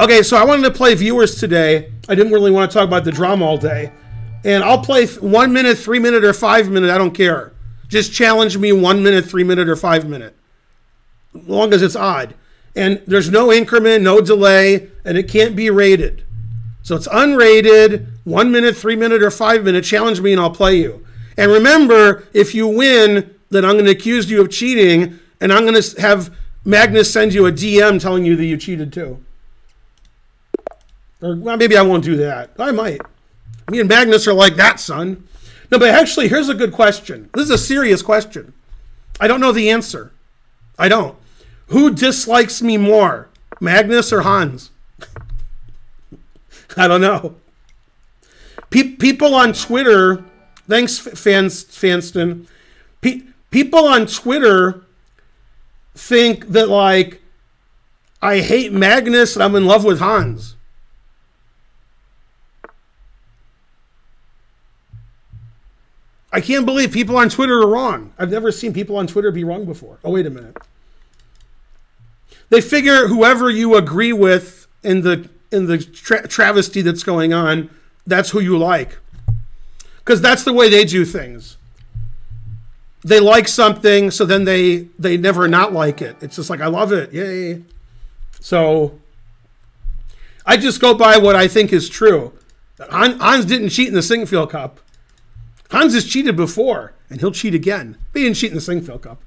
Okay, so I wanted to play viewers today. I didn't really want to talk about the drama all day. And I'll play one minute, three minute, or five minute. I don't care. Just challenge me one minute, three minute, or five minute. As long as it's odd. And there's no increment, no delay, and it can't be rated. So it's unrated, one minute, three minute, or five minute. Challenge me and I'll play you. And remember, if you win, then I'm going to accuse you of cheating, and I'm going to have Magnus send you a DM telling you that you cheated too. Or well, maybe I won't do that. I might. Me and Magnus are like that, son. No, but actually, here's a good question. This is a serious question. I don't know the answer. I don't. Who dislikes me more, Magnus or Hans? I don't know. Pe- people on Twitter, thanks, Fans, Fanston. Pe- people on Twitter think that, like, I hate Magnus and I'm in love with Hans. I can't believe people on Twitter are wrong. I've never seen people on Twitter be wrong before. Oh, wait a minute. They figure whoever you agree with in the in the tra- travesty that's going on, that's who you like. Because that's the way they do things. They like something, so then they they never not like it. It's just like I love it, yay! So I just go by what I think is true. Hans didn't cheat in the Sinquefield Cup. Hans has cheated before, and he'll cheat again. But he didn't cheat in the Sinquefield Cup.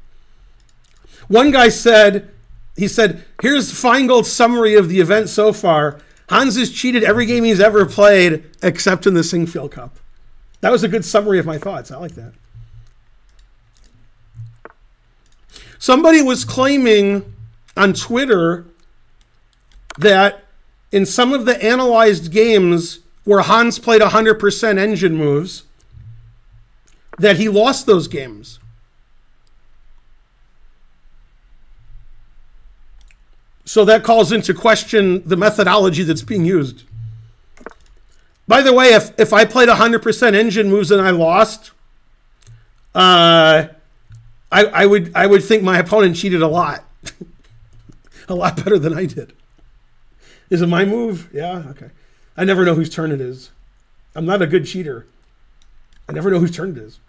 One guy said, he said, here's Finegold's summary of the event so far. Hans has cheated every game he's ever played except in the Sinquefield Cup. That was a good summary of my thoughts. I like that. Somebody was claiming on Twitter that in some of the analyzed games where Hans played 100% engine moves, that he lost those games. So that calls into question the methodology that's being used. By the way, if, if I played 100% engine moves and I lost, uh, I, I would I would think my opponent cheated a lot, a lot better than I did. Is it my move? Yeah, okay. I never know whose turn it is. I'm not a good cheater. I never know whose turn it is.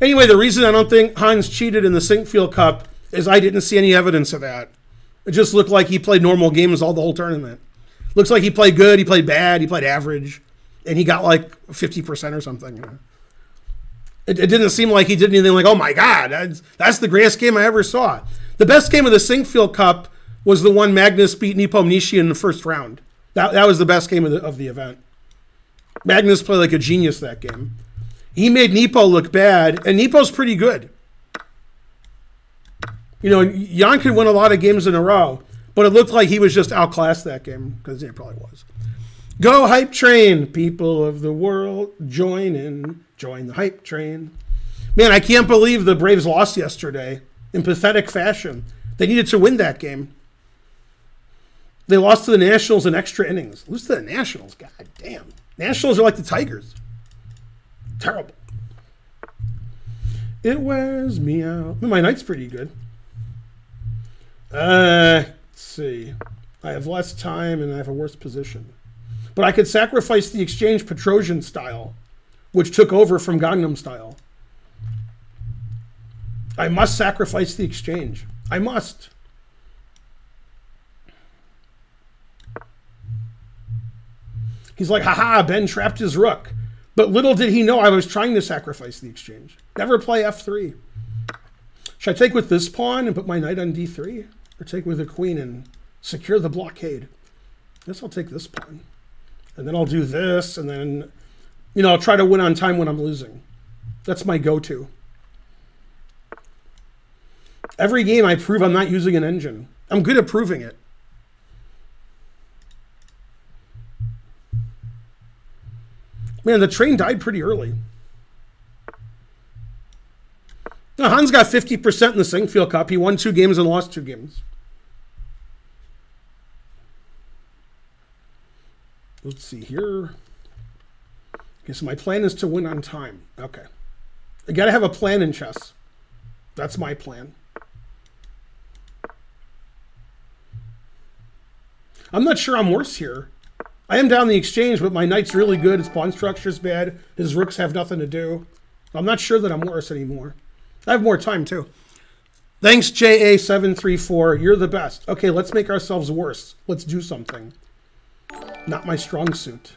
Anyway, the reason I don't think Hans cheated in the Sinquefield Cup is I didn't see any evidence of that. It just looked like he played normal games all the whole tournament. Looks like he played good, he played bad, he played average, and he got like 50% or something. It, it didn't seem like he did anything like, oh my God, that's, that's the greatest game I ever saw. The best game of the Sinquefield Cup was the one Magnus beat Nepomniachtchi in the first round. That, that was the best game of the, of the event. Magnus played like a genius that game. He made Nepo look bad, and Nepo's pretty good. You know, Ian could win a lot of games in a row, but it looked like he was just outclassed that game because he probably was. Go hype train, people of the world, join in, join the hype train. Man, I can't believe the Braves lost yesterday in pathetic fashion. They needed to win that game. They lost to the Nationals in extra innings. Lose to the Nationals, god damn. Nationals are like the Tigers. Terrible. It wears me out. My night's pretty good. Uh, let's see. I have less time and I have a worse position. But I could sacrifice the exchange Petrosian style, which took over from Gangnam style. I must sacrifice the exchange. I must. He's like, haha, Ben trapped his rook. But little did he know I was trying to sacrifice the exchange. Never play f3. Should I take with this pawn and put my knight on d3? Or take with the queen and secure the blockade? I guess I'll take this pawn. And then I'll do this, and then, you know, I'll try to win on time when I'm losing. That's my go-to. Every game I prove I'm not using an engine. I'm good at proving it. Man, the train died pretty early. Now, Hans got 50% in the Sinquefield Cup. He won two games and lost two games. Let's see here. Okay, so my plan is to win on time. Okay. I got to have a plan in chess. That's my plan. I'm not sure I'm worse here. I am down the exchange, but my knight's really good. His pawn structure's bad. His rooks have nothing to do. I'm not sure that I'm worse anymore. I have more time, too. Thanks, JA734. You're the best. Okay, let's make ourselves worse. Let's do something. Not my strong suit.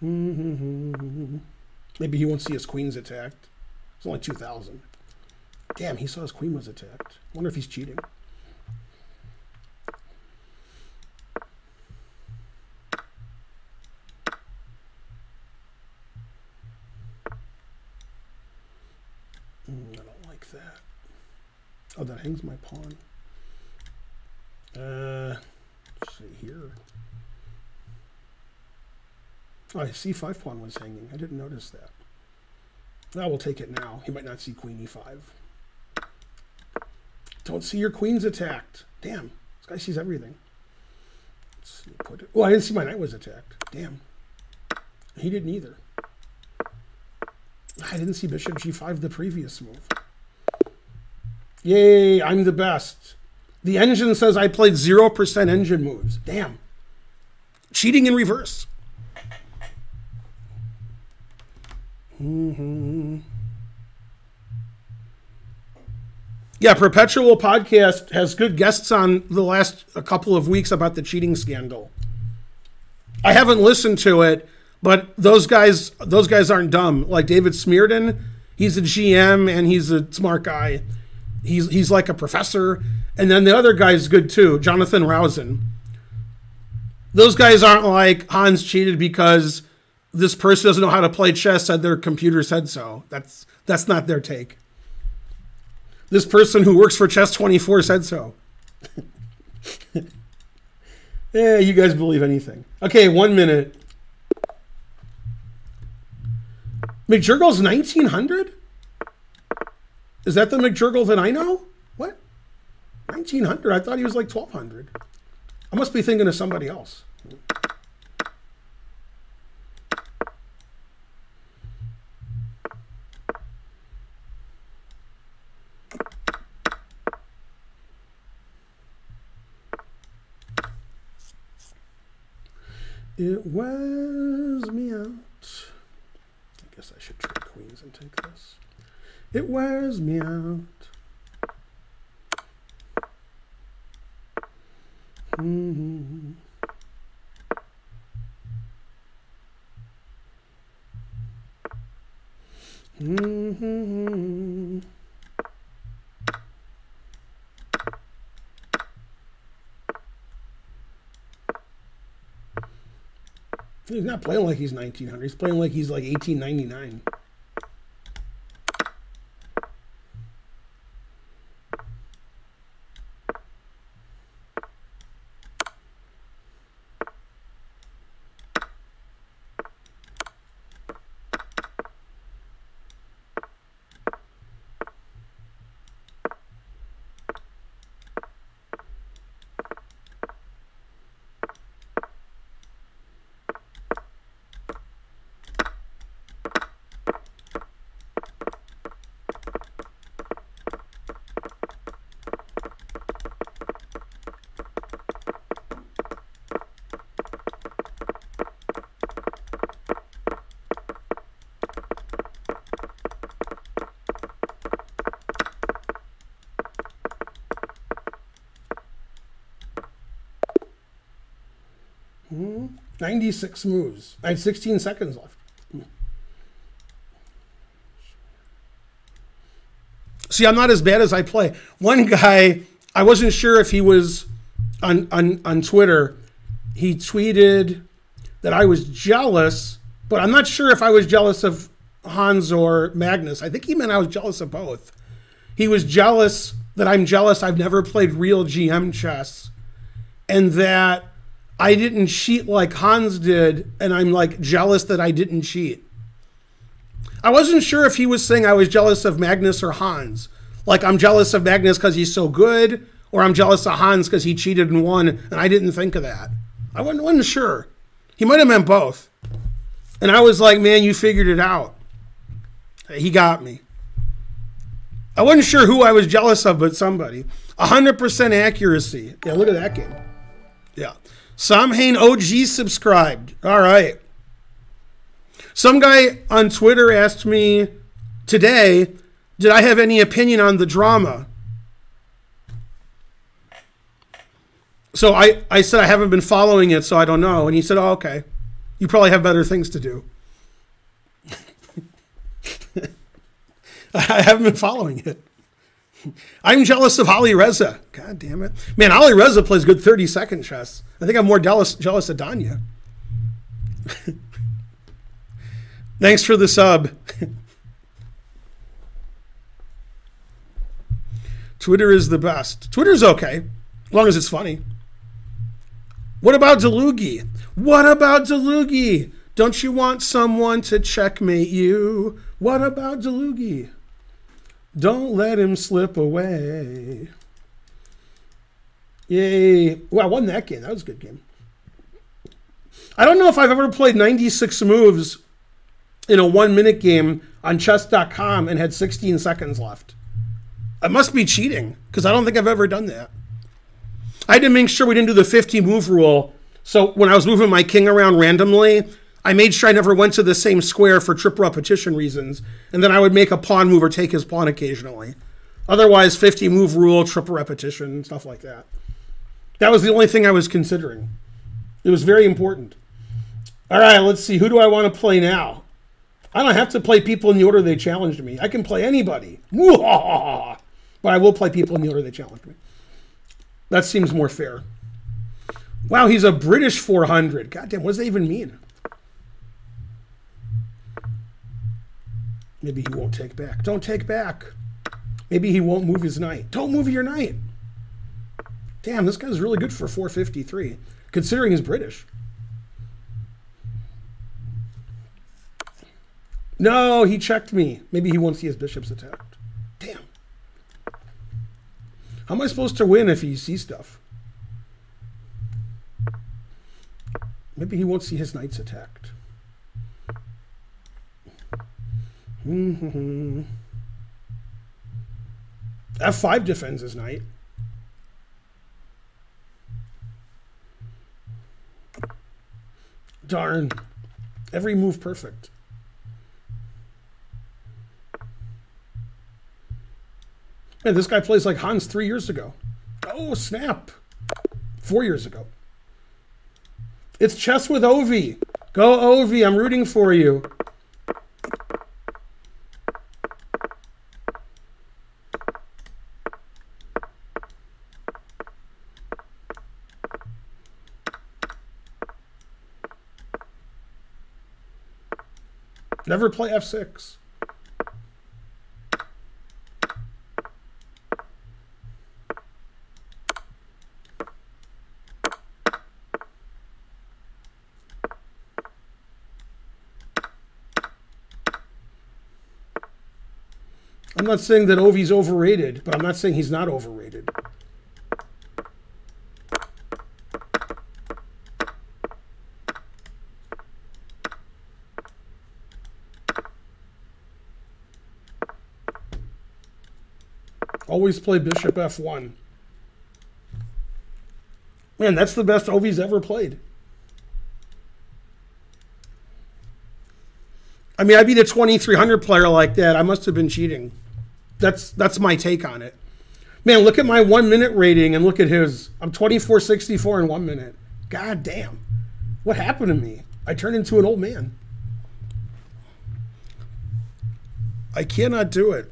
Maybe he won't see his queens attacked. It's only 2,000. Damn, he saw his queen was attacked. wonder if he's cheating. Mm, I don't like that. Oh, that hangs my pawn. Uh, see here. Oh, c5 pawn was hanging. I didn't notice that. I will take it now. He might not see queen e5. Don't see your queens attacked. Damn, this guy sees everything. Let's see, put it. I didn't see my knight was attacked. Damn. He didn't either. I didn't see bishop g5 the previous move. Yay, I'm the best. The engine says I played 0% engine moves. Damn. Cheating in reverse. Mm-hmm. Yeah, Perpetual Podcast has good guests on the last a couple of weeks about the cheating scandal. I haven't listened to it, but those guys those guys aren't dumb. Like David Smerdon, he's a GM and he's a smart guy. He's he's like a professor. And then the other guy's good too, Jonathan Rowson. Those guys aren't like Hans cheated because this person doesn't know how to play chess said their computer said so. That's that's not their take. This person who works for Chess 24 said so. yeah, you guys believe anything. Okay, one minute. McJurgle's 1900? Is that the McJurgle that I know? What? 1900? I thought he was like 1200. I must be thinking of somebody else. It wears me out. I guess I should trade queens and take this. It wears me out. Mm-hmm. Mm-hmm. He's not playing like he's 1900. He's playing like he's like 1899. Hmm? 96 moves. I had 16 seconds left. See, I'm not as bad as I play. One guy, I wasn't sure if he was on, on, on Twitter. He tweeted that I was jealous, but I'm not sure if I was jealous of Hans or Magnus. I think he meant I was jealous of both. He was jealous that I'm jealous I've never played real GM chess and that I didn't cheat like Hans did, and I'm like jealous that I didn't cheat. I wasn't sure if he was saying I was jealous of Magnus or Hans. Like I'm jealous of Magnus because he's so good, or I'm jealous of Hans because he cheated and won, and I didn't think of that. I wasn't, wasn't sure. He might have meant both. And I was like, man, you figured it out. He got me. I wasn't sure who I was jealous of, but somebody. 100% accuracy. Yeah, look at that game. Yeah. Samhain OG subscribed. All right. Some guy on Twitter asked me today, did I have any opinion on the drama? So I, I said I haven't been following it, so I don't know. And he said, oh, okay. You probably have better things to do. I haven't been following it. I'm jealous of Alireza. God damn it. Man, Alireza plays good 30 second chess. I think I'm more jealous, jealous of Danya. Thanks for the sub. Twitter is the best. Twitter's okay, as long as it's funny. What about Delugi? What about Delugi? Don't you want someone to checkmate you? What about Delugi? Don't let him slip away. Yay. Well, I won that game. That was a good game. I don't know if I've ever played 96 moves in a one minute game on chess.com and had 16 seconds left. I must be cheating because I don't think I've ever done that. I had to make sure we didn't do the 50 move rule. So when I was moving my king around randomly, I made sure I never went to the same square for triple repetition reasons, and then I would make a pawn move or take his pawn occasionally. Otherwise, 50 move rule, triple repetition, stuff like that. That was the only thing I was considering. It was very important. All right, let's see. Who do I want to play now? I don't have to play people in the order they challenged me. I can play anybody. But I will play people in the order they challenged me. That seems more fair. Wow, he's a British 400. God damn, what does that even mean? Maybe he won't take back. Don't take back. Maybe he won't move his knight. Don't move your knight. Damn, this guy's really good for 453, considering he's British. No, he checked me. Maybe he won't see his bishops attacked. Damn. How am I supposed to win if he sees stuff? Maybe he won't see his knights attacked. Mm-hmm. F5 defends his knight. Darn. Every move perfect. Man, this guy plays like Hans three years ago. Oh, snap. Four years ago. It's chess with Ovi. Go, Ovi. I'm rooting for you. Never play f6. I'm not saying that Ovi's overrated, but I'm not saying he's not overrated. Always play bishop f1. Man, that's the best Ovi's ever played. I mean, I beat a 2300 player like that. I must have been cheating. That's that's my take on it. Man, look at my one minute rating and look at his. I'm 2464 in one minute. God damn. What happened to me? I turned into an old man. I cannot do it.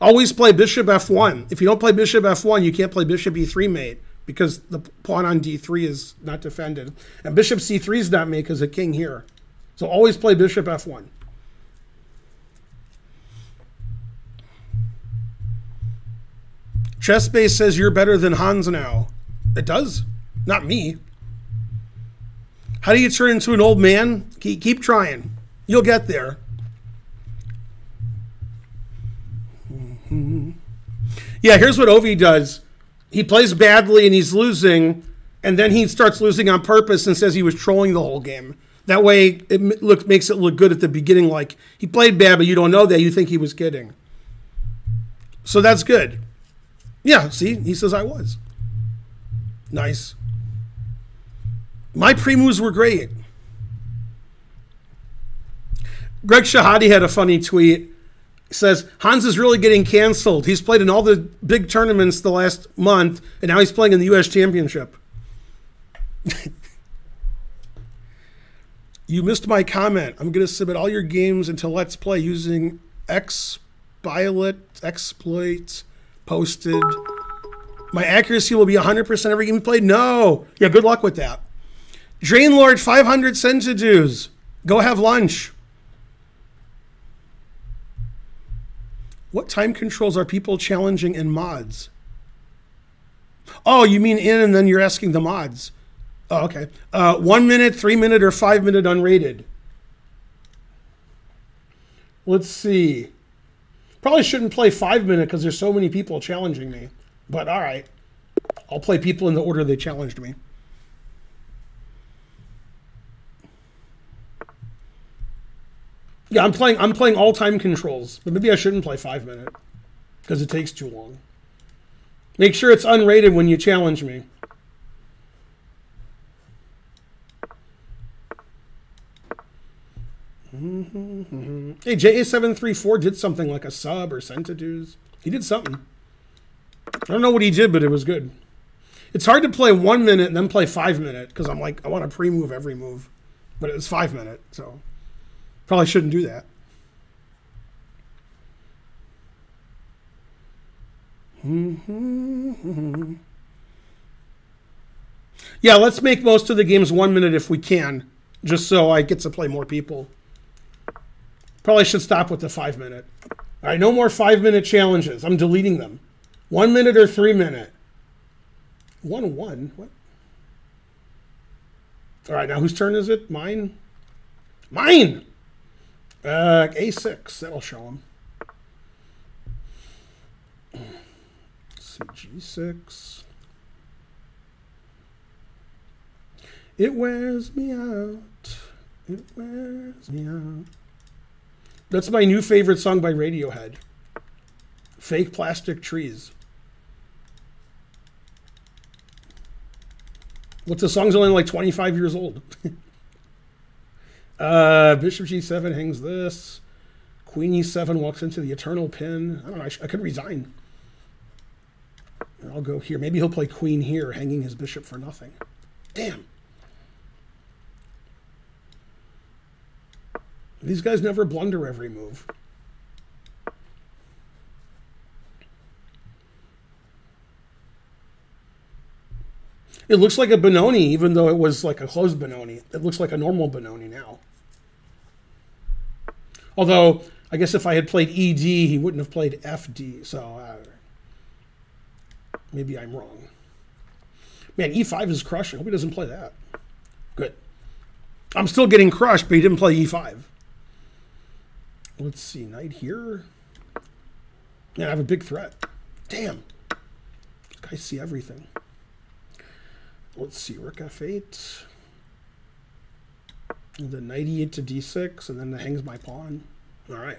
Always play bishop f1. If you don't play bishop f1, you can't play bishop e3 mate because the pawn on d3 is not defended. And bishop c3 is not mate because the king here. So always play bishop f1. Chessbase says you're better than Hans now. It does. Not me. How do you turn into an old man? Keep, keep trying. You'll get there. Mm-hmm. Yeah, here's what Ovi does. He plays badly and he's losing, and then he starts losing on purpose and says he was trolling the whole game. That way, it look makes it look good at the beginning, like he played bad, but you don't know that. You think he was kidding. So that's good. Yeah, see, he says I was. Nice. My pre moves were great. Greg Shahade had a funny tweet. Says Hans is really getting canceled. He's played in all the big tournaments the last month, and now he's playing in the U.S. Championship. you missed my comment. I'm going to submit all your games into Let's Play using XBilet exploits posted. My accuracy will be 100% every game you played. No. Yeah, good luck with that. Drain Lord 500 centidues. Go have lunch. What time controls are people challenging in mods? Oh, you mean in and then you're asking the mods. Oh, okay. Uh, one minute, three minute, or five minute unrated. Let's see. Probably shouldn't play five minute because there's so many people challenging me. But all right. I'll play people in the order they challenged me. Yeah, I'm playing. I'm playing all time controls, but maybe I shouldn't play five minute because it takes too long. Make sure it's unrated when you challenge me. Mm-hmm, mm-hmm. Hey, JA734 did something like a sub or centidues. He did something. I don't know what he did, but it was good. It's hard to play one minute and then play five minute because I'm like, I want to pre move every move. But it was five minute, so probably shouldn't do that. Mm-hmm. Yeah, let's make most of the games one minute if we can, just so I get to play more people. Probably should stop with the five minute. All right, no more five minute challenges. I'm deleting them. One minute or three minute. One one. What? All right, now whose turn is it? Mine. Mine. Uh, A6. That'll show him. G6. It wears me out. It wears me out. That's my new favorite song by Radiohead. Fake plastic trees. What's the song's only like 25 years old. uh, Bishop G7 hangs this. Queen E7 walks into the eternal pin. I don't know. I, I could resign. I'll go here. Maybe he'll play queen here, hanging his bishop for nothing. Damn. These guys never blunder every move. It looks like a Benoni, even though it was like a closed Benoni. It looks like a normal Benoni now. Although, I guess if I had played ED, he wouldn't have played FD. So uh, maybe I'm wrong. Man, E5 is crushing. I hope he doesn't play that. Good. I'm still getting crushed, but he didn't play E5. Let's see, knight here. Man, I have a big threat. Damn. Guys see everything. Let's see, rook f8. Then knight e8 to d6, and then it hangs my pawn. All right.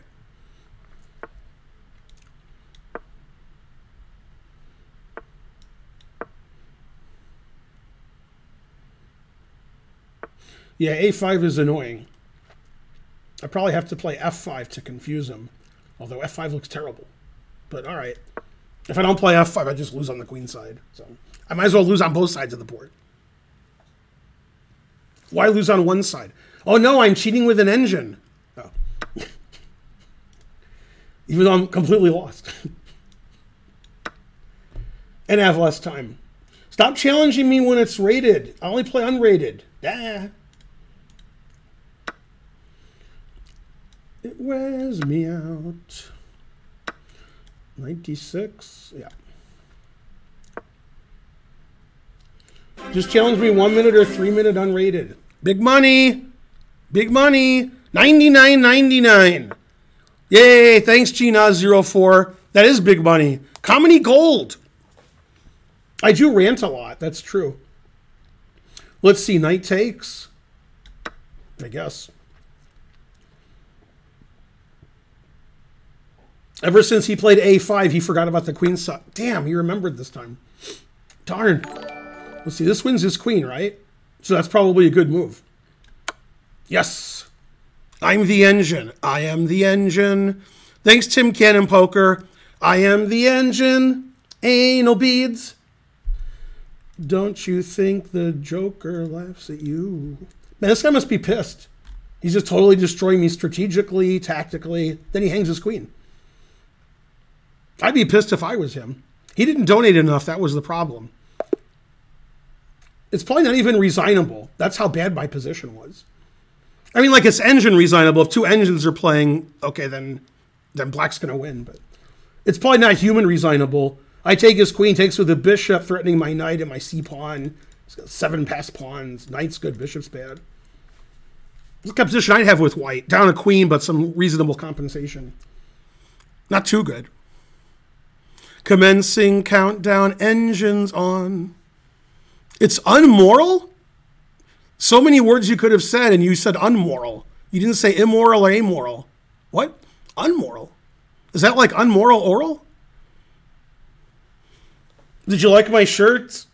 Yeah, a5 is annoying. I probably have to play f5 to confuse him, although f5 looks terrible. But all right. If I don't play f5, I just lose on the queen side. So I might as well lose on both sides of the board. Why lose on one side? Oh no, I'm cheating with an engine. Oh. Even though I'm completely lost. and have less time. Stop challenging me when it's rated. I only play unrated. Yeah. It wears me out. 96. Yeah. Just challenge me one minute or three minute unrated. Big money. Big money. 99.99. Yay. Thanks, Gina04. That is big money. Comedy gold. I do rant a lot. That's true. Let's see, knight takes. I guess. Ever since he played a5, he forgot about the queen. Damn, he remembered this time. Darn. Let's see, this wins his queen, right? So that's probably a good move. Yes. I'm the engine. I am the engine. Thanks, Tim Cannon Poker. I am the engine. Anal beads. Don't you think the Joker laughs at you? Man, this guy must be pissed. He's just totally destroying me strategically, tactically. Then he hangs his queen. I'd be pissed if I was him. He didn't donate enough. That was the problem. It's probably not even resignable. That's how bad my position was. I mean, like it's engine resignable. If two engines are playing, okay, then then black's gonna win. But it's probably not human resignable. I take his queen, takes with the bishop, threatening my knight and my c pawn. seven passed pawns. Knight's good, bishop's bad. Look at position I'd have with white. Down a queen, but some reasonable compensation. Not too good. Commencing countdown, engines on. It's unmoral? So many words you could have said, and you said unmoral. You didn't say immoral or amoral. What? Unmoral. Is that like unmoral oral? Did you like my shirt?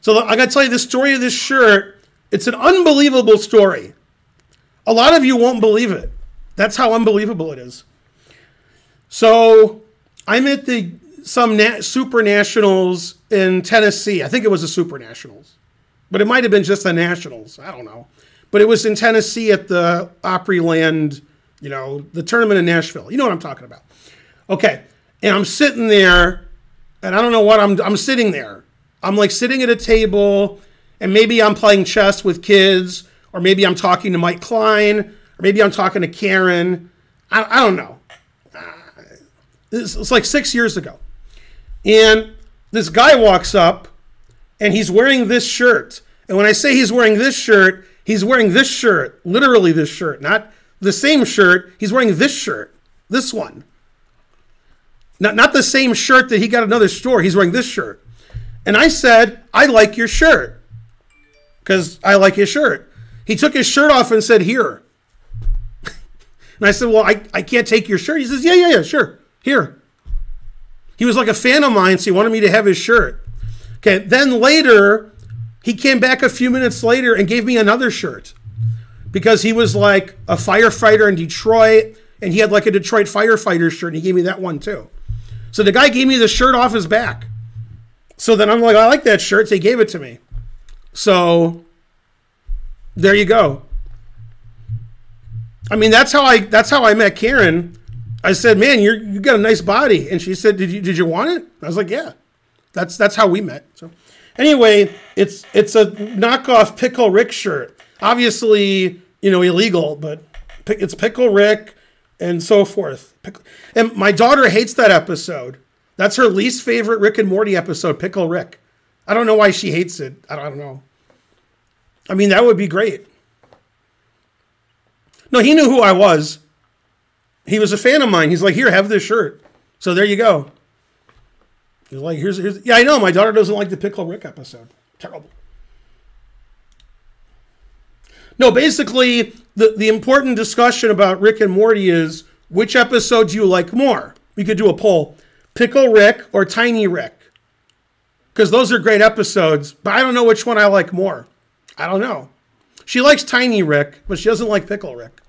So I got to tell you the story of this shirt. It's an unbelievable story. A lot of you won't believe it. That's how unbelievable it is. So I'm at the some na- super nationals in Tennessee. I think it was the super nationals, but it might have been just the nationals. I don't know. But it was in Tennessee at the Opryland, you know, the tournament in Nashville. You know what I'm talking about. Okay. And I'm sitting there and I don't know what I'm I'm sitting there. I'm like sitting at a table and maybe I'm playing chess with kids or maybe I'm talking to Mike Klein or maybe I'm talking to Karen. I, I don't know. Uh, it's, it's like six years ago. And this guy walks up and he's wearing this shirt. And when I say he's wearing this shirt, he's wearing this shirt, literally this shirt, not the same shirt. He's wearing this shirt, this one. Not, not the same shirt that he got another store. He's wearing this shirt. And I said, I like your shirt because I like his shirt. He took his shirt off and said, Here. and I said, Well, I, I can't take your shirt. He says, Yeah, yeah, yeah, sure. Here. He was like a fan of mine, so he wanted me to have his shirt. Okay, then later, he came back a few minutes later and gave me another shirt because he was like a firefighter in Detroit and he had like a Detroit firefighter shirt and he gave me that one too. So the guy gave me the shirt off his back. So then I'm like, I like that shirt. So he gave it to me. So there you go. I mean, that's how I that's how I met Karen I said, "Man, you're you got a nice body," and she said, "Did you did you want it?" I was like, "Yeah." That's that's how we met. So, anyway, it's it's a knockoff Pickle Rick shirt. Obviously, you know, illegal, but it's Pickle Rick and so forth. And my daughter hates that episode. That's her least favorite Rick and Morty episode, Pickle Rick. I don't know why she hates it. I don't know. I mean, that would be great. No, he knew who I was he was a fan of mine. He's like, here, have this shirt. So there you go. He's like, here's, here's, yeah, I know. My daughter doesn't like the Pickle Rick episode. Terrible. No, basically, the, the important discussion about Rick and Morty is which episode do you like more? We could do a poll Pickle Rick or Tiny Rick. Because those are great episodes, but I don't know which one I like more. I don't know. She likes Tiny Rick, but she doesn't like Pickle Rick.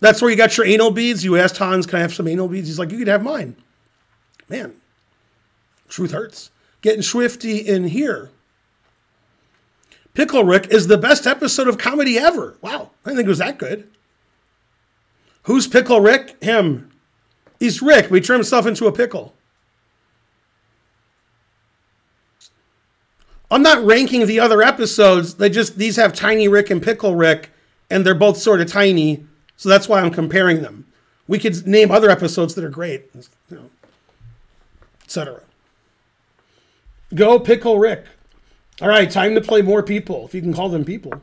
That's where you got your anal beads. You asked Hans, can I have some anal beads? He's like, you could have mine. Man, truth hurts. Getting swifty in here. Pickle Rick is the best episode of comedy ever. Wow, I didn't think it was that good. Who's Pickle Rick? Him. He's Rick, but he turned himself into a pickle. I'm not ranking the other episodes. They just these have Tiny Rick and Pickle Rick, and they're both sort of tiny. So that's why I'm comparing them. We could name other episodes that are great, you know, etc. Go Pickle Rick. All right, time to play more people, if you can call them people.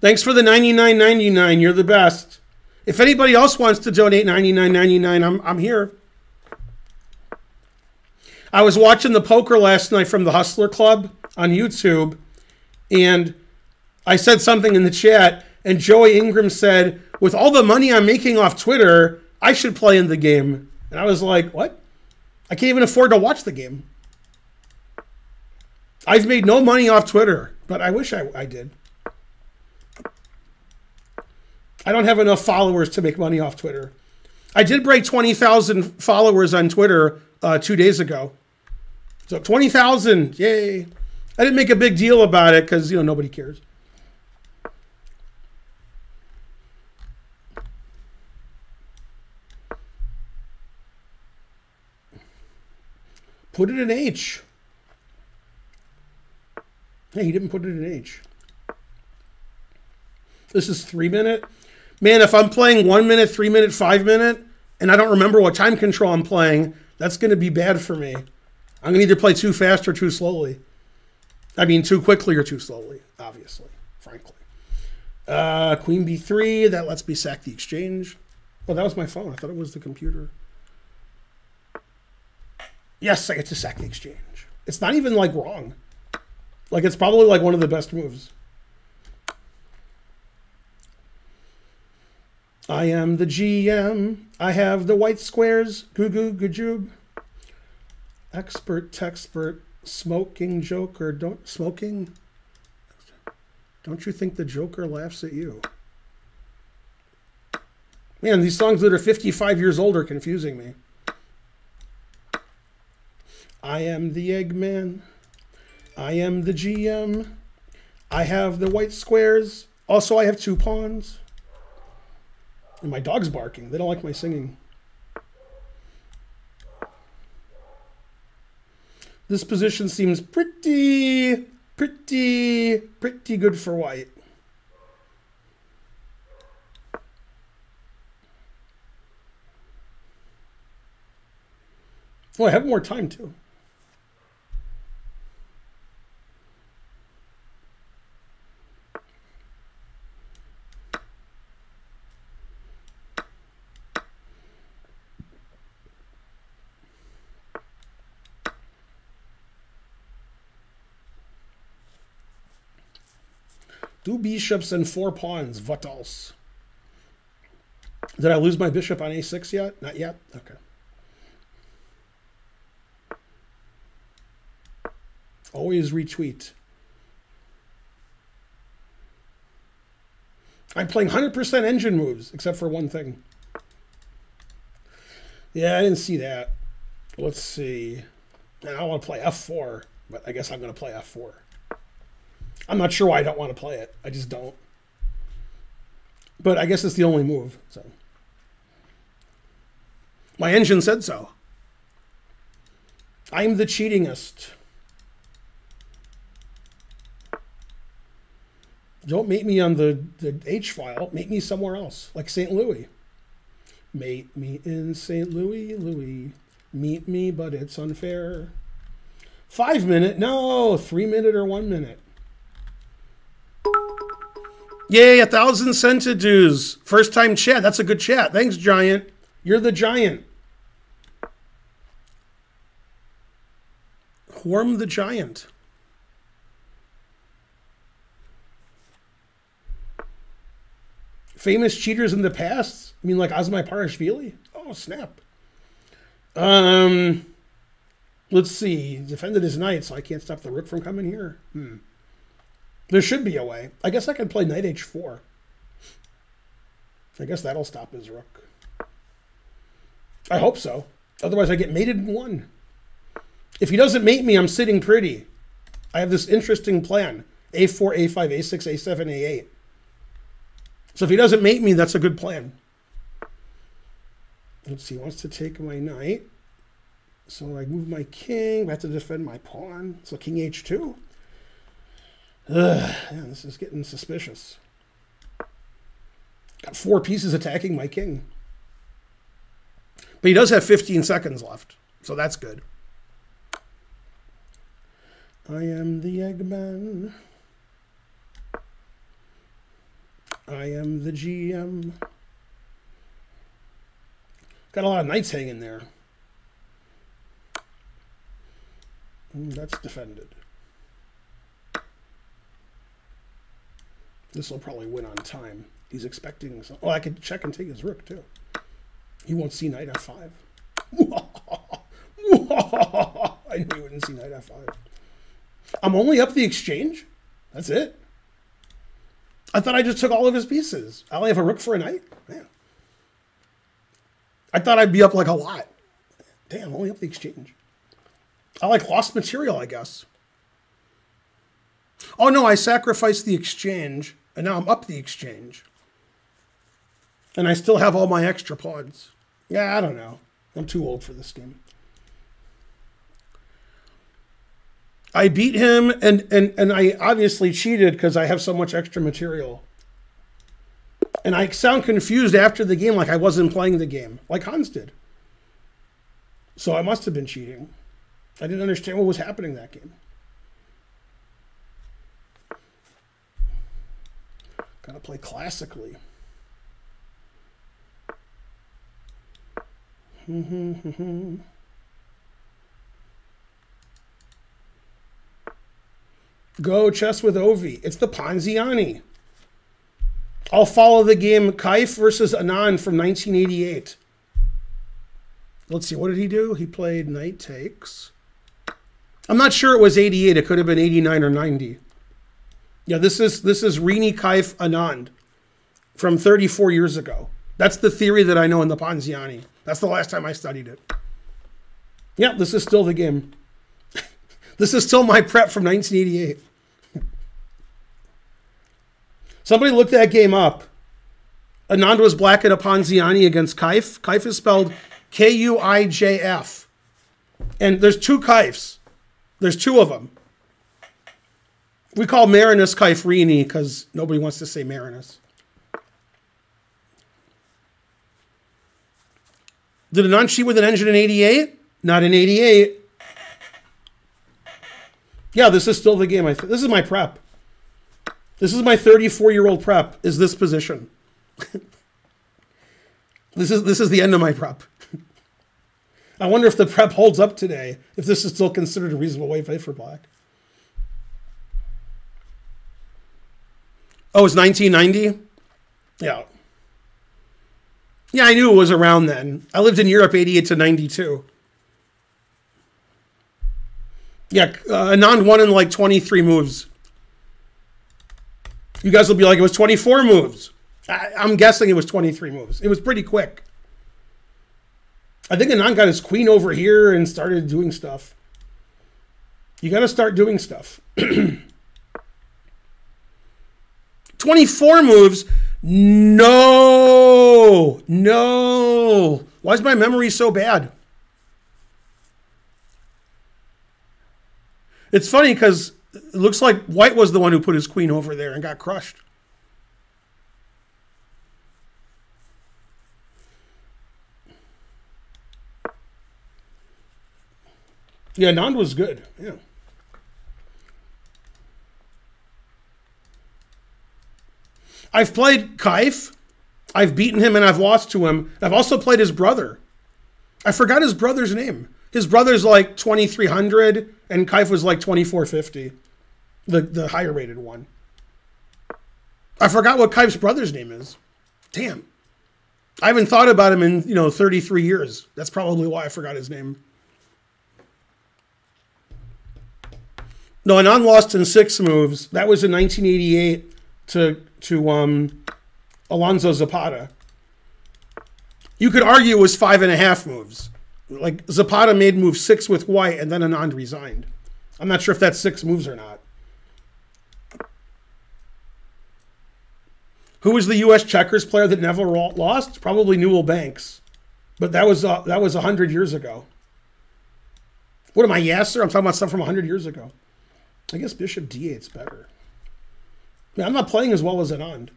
Thanks for the 99.99. You're the best. If anybody else wants to donate 99.99, I'm I'm here. I was watching the poker last night from the Hustler Club on YouTube, and I said something in the chat, and Joey Ingram said, "With all the money I'm making off Twitter, I should play in the game." And I was like, "What? I can't even afford to watch the game. I've made no money off Twitter, but I wish I, I did. I don't have enough followers to make money off Twitter. I did break 20,000 followers on Twitter uh, two days ago. So 20,000, yay. I didn't make a big deal about it because, you know, nobody cares. Put it in H. Hey, he didn't put it in H. This is three minute. Man, if I'm playing one minute, three minute, five minute, and I don't remember what time control I'm playing, that's going to be bad for me. I'm going to either play too fast or too slowly. I mean, too quickly or too slowly, obviously, frankly. Uh, Queen B3, that lets me sack the exchange. Oh, that was my phone. I thought it was the computer. Yes, I get to sack the exchange. It's not even like wrong. Like it's probably like one of the best moves. I am the GM. I have the white squares. Goo goo gajoob. Expert, texpert, smoking joker. Don't smoking. Don't you think the Joker laughs at you? Man, these songs that are 55 years old are confusing me. I am the Eggman. I am the GM. I have the white squares. Also, I have two pawns. And my dog's barking. They don't like my singing. This position seems pretty, pretty, pretty good for white. Oh, I have more time too. Two bishops and four pawns. What else? Did I lose my bishop on a6 yet? Not yet? Okay. Always retweet. I'm playing 100% engine moves, except for one thing. Yeah, I didn't see that. Let's see. Now I want to play f4, but I guess I'm going to play f4. I'm not sure why I don't want to play it. I just don't. But I guess it's the only move. So my engine said so. I'm the cheatingest. Don't meet me on the, the H file. Meet me somewhere else, like St. Louis. Meet me in St. Louis, Louis. Meet me, but it's unfair. Five minute? No, three minute or one minute. Yay, a thousand centidues. First time chat. That's a good chat. Thanks, Giant. You're the giant. Worm the giant. Famous cheaters in the past? I mean, like Osmai Parashvili? Oh, snap. Um, let's see. Defended his knight, so I can't stop the rook from coming here. Hmm. There should be a way. I guess I could play knight h4. I guess that'll stop his rook. I hope so. Otherwise, I get mated in one. If he doesn't mate me, I'm sitting pretty. I have this interesting plan. A4, A5, A6, A7, A8. So if he doesn't mate me, that's a good plan. Let's see, he wants to take my knight. So I move my king. I have to defend my pawn. So king h2. Ugh, this is getting suspicious. Got four pieces attacking my king. But he does have 15 seconds left, so that's good. I am the Eggman. I am the GM. Got a lot of knights hanging there. Mm, That's defended. This will probably win on time. He's expecting some. Oh, I could check and take his rook too. He won't see knight f5. I knew he wouldn't see knight f5. I'm only up the exchange. That's it. I thought I just took all of his pieces. I only have a rook for a knight. Man. I thought I'd be up like a lot. Damn, only up the exchange. I like lost material, I guess. Oh no, I sacrificed the exchange, and now I'm up the exchange. And I still have all my extra pods. Yeah, I don't know. I'm too old for this game. I beat him, and and and I obviously cheated because I have so much extra material. And I sound confused after the game, like I wasn't playing the game, like Hans did. So I must have been cheating. I didn't understand what was happening that game. Gotta play classically. Go chess with Ovi. It's the Ponziani. I'll follow the game Kuijf versus Anand from 1988. Let's see, what did he do? He played knight takes. I'm not sure it was 88. It could have been 89 or 90. Yeah, this is this is Rini Kuijf Anand from 34 years ago. That's the theory that I know in the Ponziani. That's the last time I studied it. Yeah, this is still the game. this is still my prep from 1988. Somebody looked that game up. Anand was black at a Ponziani against Kuijf. Kuijf is spelled K U I J F. And there's two Kuijfs. There's two of them. We call Marinus Kaifrini because nobody wants to say Marinus. Did Anand cheat with an engine in 88? Not in 88. Yeah, this is still the game. I th- this is my prep. This is my 34 year old prep. Is this position? this is this is the end of my prep. I wonder if the prep holds up today. If this is still considered a reasonable way to play for black. Oh, it's 1990. Yeah. Yeah, I knew it was around then. I lived in Europe 88 to 92. Yeah, uh, Anand won in like 23 moves. You guys will be like, it was 24 moves. I, I'm guessing it was 23 moves. It was pretty quick. I think Anand got his queen over here and started doing stuff. You got to start doing stuff. 24 moves. No, no. Why is my memory so bad? It's funny because it looks like White was the one who put his queen over there and got crushed. Yeah, Nand was good. Yeah. I've played Kuijf. I've beaten him and I've lost to him. I've also played his brother. I forgot his brother's name. His brother's like 2300 and Kuijf was like 2450. The the higher rated one. I forgot what Kuijf's brother's name is. Damn. I haven't thought about him in, you know, 33 years. That's probably why I forgot his name. No, Anand lost in six moves. That was in 1988 to to um, Alonso Zapata. You could argue it was five and a half moves. Like Zapata made move six with White, and then Anand resigned. I'm not sure if that's six moves or not. Who was the U.S. checkers player that never lost? Probably Newell Banks, but that was uh, that was hundred years ago. What am I, Yasser? I'm talking about stuff from hundred years ago. I guess Bishop D8's better. I I'm not playing as well as Anand.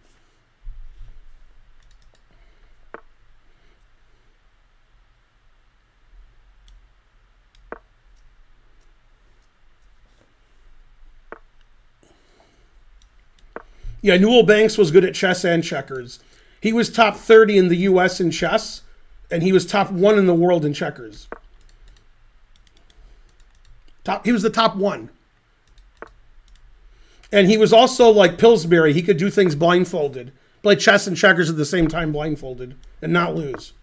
Yeah, Newell Banks was good at chess and checkers. He was top 30 in the US in chess, and he was top one in the world in checkers. Top. He was the top one. And he was also like Pillsbury. He could do things blindfolded, play chess and checkers at the same time blindfolded, and not lose.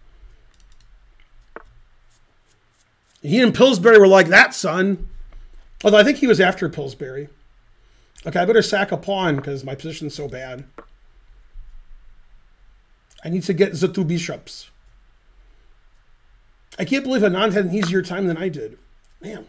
He and Pillsbury were like that, son. Although I think he was after Pillsbury. Okay, I better sack a pawn because my position's so bad. I need to get the two bishops. I can't believe Anand had an easier time than I did. Man.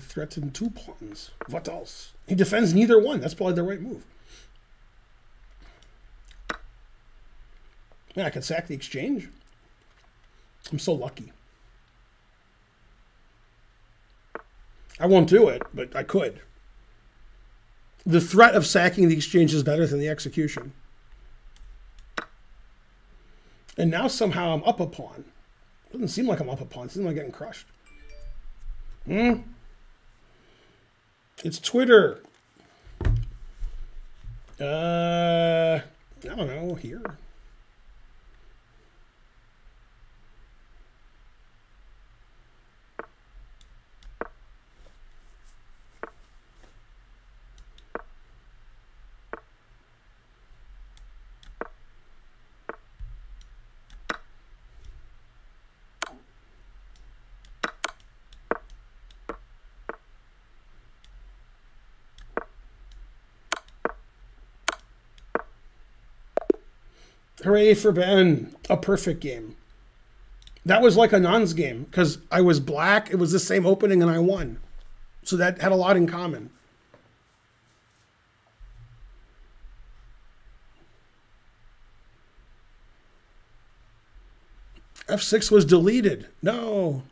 I threatened two pawns. What else? He defends neither one. That's probably the right move. Yeah, I could sack the exchange. I'm so lucky. I won't do it, but I could. The threat of sacking the exchange is better than the execution. And now somehow I'm up a pawn. Doesn't seem like I'm up a pawn. Seems like I'm getting crushed. Hmm. It's Twitter. Uh, I don't know. Here. Hooray for Ben. A perfect game. That was like Anand's game because I was black. It was the same opening and I won. So that had a lot in common. F6 was deleted. No.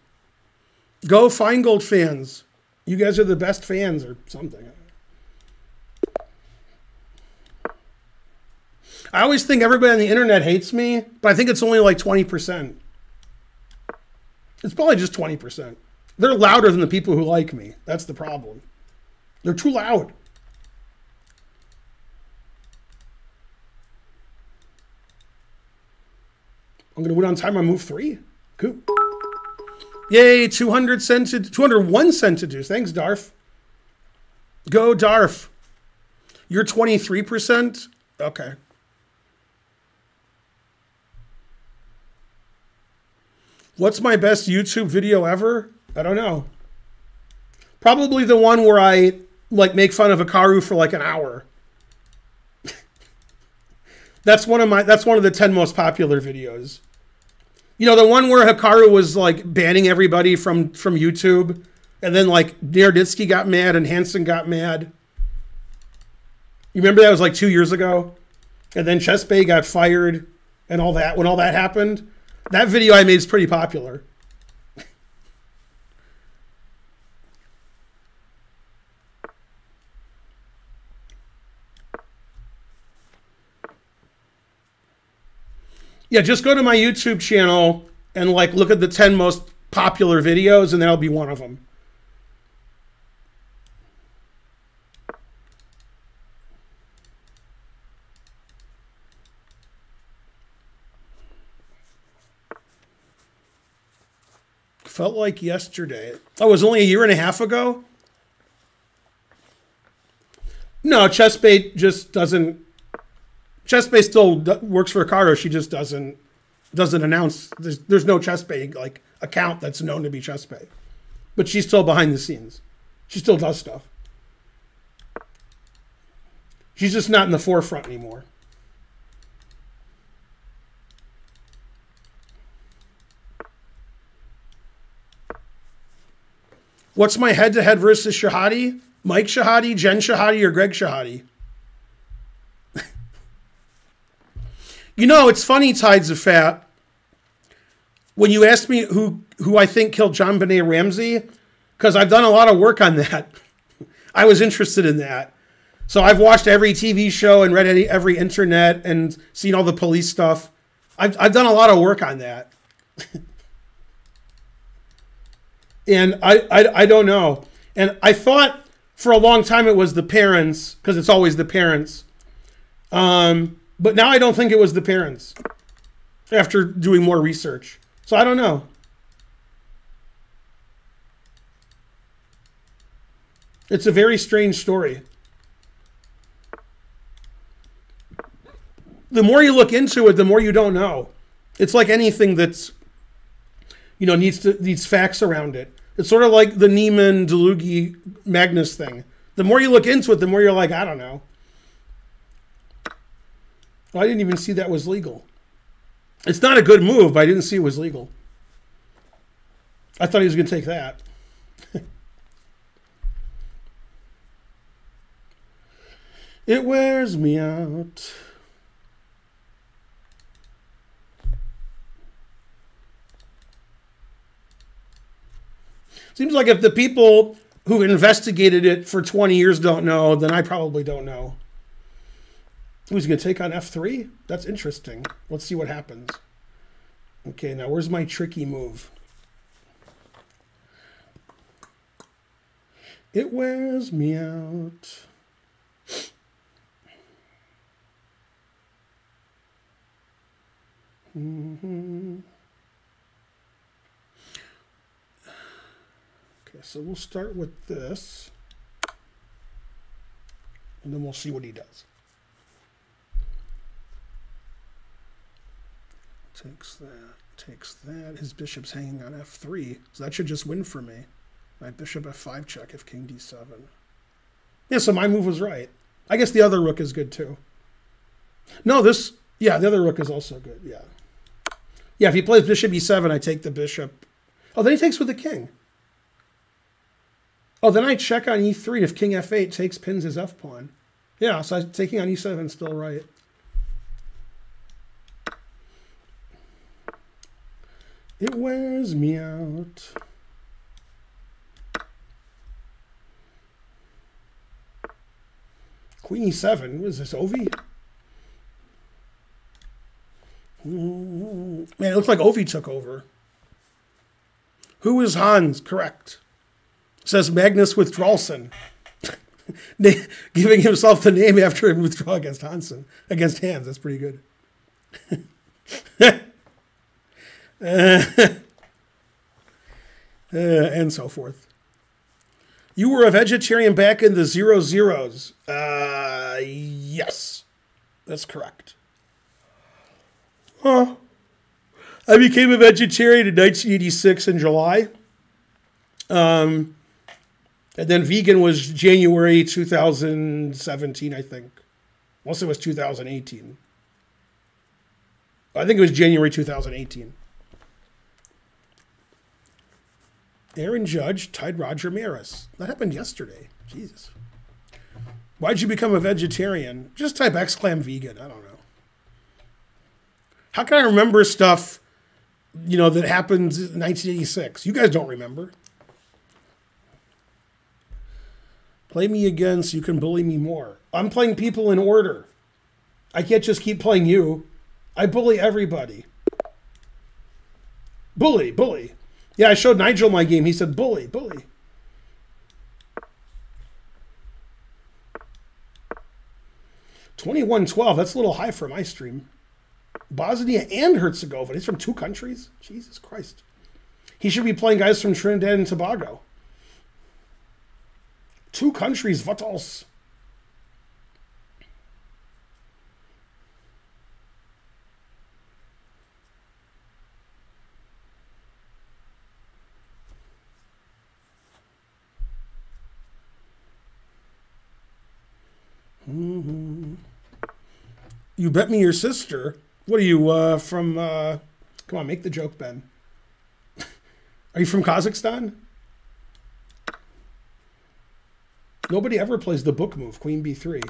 Go Finegold fans. You guys are the best fans or something. I always think everybody on the internet hates me, but I think it's only like 20%. It's probably just 20%. They're louder than the people who like me. That's the problem. They're too loud. I'm going to win on time on move three. Cool. Yay, 200 cent to, 201 cent to do. Thanks, Darf. Go, Darf. You're 23%? Okay. What's my best YouTube video ever? I don't know. Probably the one where I like make fun of Hikaru for like an hour. that's one of my that's one of the 10 most popular videos. You know, the one where Hikaru was like banning everybody from from YouTube and then like Naroditsky got mad and Hansen got mad. You remember that was like 2 years ago? And then Chessbae got fired and all that when all that happened. That video I made is pretty popular. yeah, just go to my YouTube channel and like look at the 10 most popular videos and that'll be one of them. Felt like yesterday. Oh, it was only a year and a half ago? No, Chessbae just doesn't. Chessbae still works for Ricardo. She just doesn't doesn't announce. There's, there's no Chessbae like account that's known to be Chessbae, but she's still behind the scenes. She still does stuff. She's just not in the forefront anymore. What's my head to head versus Shahade? Mike Shahade, Jen Shahade, or Greg Shahade? you know, it's funny, Tides of Fat. When you asked me who, who I think killed JonBenét Ramsey, because I've done a lot of work on that. I was interested in that. So I've watched every TV show and read any, every internet and seen all the police stuff. I've, I've done a lot of work on that. And I, I, I don't know. And I thought for a long time it was the parents, because it's always the parents. Um, but now I don't think it was the parents after doing more research. So I don't know. It's a very strange story. The more you look into it, the more you don't know. It's like anything that's you know needs to needs facts around it. It's sort of like the Niemann Dlugy Magnus thing. The more you look into it, the more you're like, I don't know. I didn't even see that was legal. It's not a good move, but I didn't see it was legal. I thought he was going to take that. it wears me out. Seems like if the people who investigated it for 20 years don't know, then I probably don't know. Who's going to take on f3? That's interesting. Let's see what happens. Okay, now where's my tricky move? It wears me out. Mm-hmm. So we'll start with this. And then we'll see what he does. Takes that, takes that. His bishop's hanging on f3, so that should just win for me. My bishop f5 check if king d7. Yeah, so my move was right. I guess the other rook is good too. No, this, yeah, the other rook is also good, yeah. Yeah, if he plays bishop e7, I take the bishop. Oh, then he takes with the king. Oh, then I check on e3. If king f8 takes pins his f pawn. Yeah, so taking on e7 is still right. It wears me out. Queen e7. was this, Ovi? Man, it looks like Ovi took over. Who is Hans? Correct. Says Magnus Withdrawson. Giving himself the name after a withdrawal against Hansen. Against Hans. That's pretty good. uh, and so forth. You were a vegetarian back in the zero zeros. Uh, yes, that's correct. Huh. I became a vegetarian in 1986 in July. Um, and then vegan was January 2017, I think. Unless it was 2018. I think it was January 2018. Aaron Judge tied Roger Maris. That happened yesterday. Jesus. Why'd you become a vegetarian? Just type exclam vegan. I don't know. How can I remember stuff, you know, that happened in 1986? You guys don't remember. Play me again so you can bully me more. I'm playing people in order. I can't just keep playing you. I bully everybody. Bully, bully. Yeah, I showed Nigel my game. He said, bully, bully. Twenty-one twelve. That's a little high for my stream. Bosnia and Herzegovina. He's from two countries. Jesus Christ. He should be playing guys from Trinidad and Tobago. Two countries. What else? Mm-hmm. You bet me your sister. What are you uh, from? Uh, come on, make the joke, Ben. are you from Kazakhstan? Nobody ever plays the book move, Queen B3.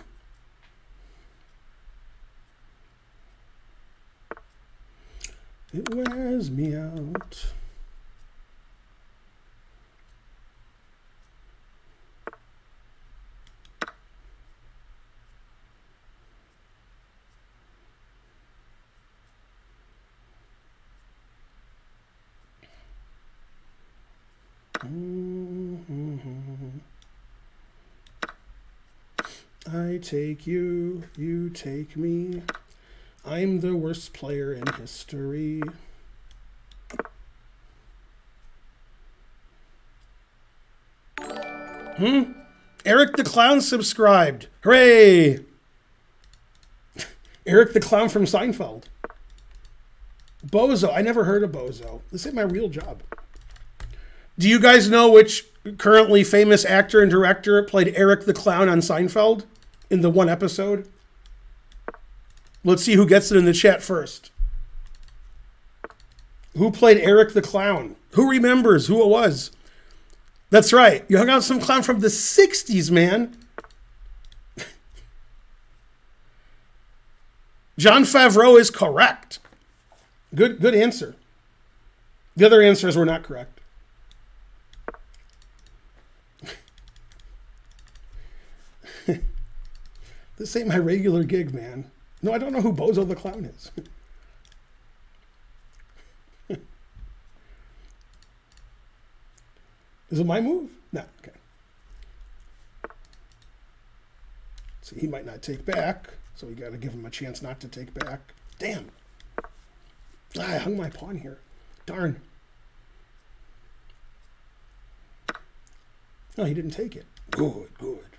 It wears me out. Take you, you take me. I'm the worst player in history. Hmm? Eric the Clown subscribed. Hooray! Eric the Clown from Seinfeld. Bozo. I never heard of Bozo. This ain't my real job. Do you guys know which currently famous actor and director played Eric the Clown on Seinfeld in the one episode? Let's see who gets it in the chat first. Who played Eric the Clown? Who remembers who it was? That's right. You hung out some clown from the 60s, man. Jon Favreau is correct. Good good answer. The other answers were not correct. This ain't my regular gig, man. No, I don't know who Bozo the Clown is. Is it my move? No. Okay. See, he might not take back, so we got to give him a chance not to take back. Damn. Ah, I hung my pawn here. Darn. No, he didn't take it. Good, good.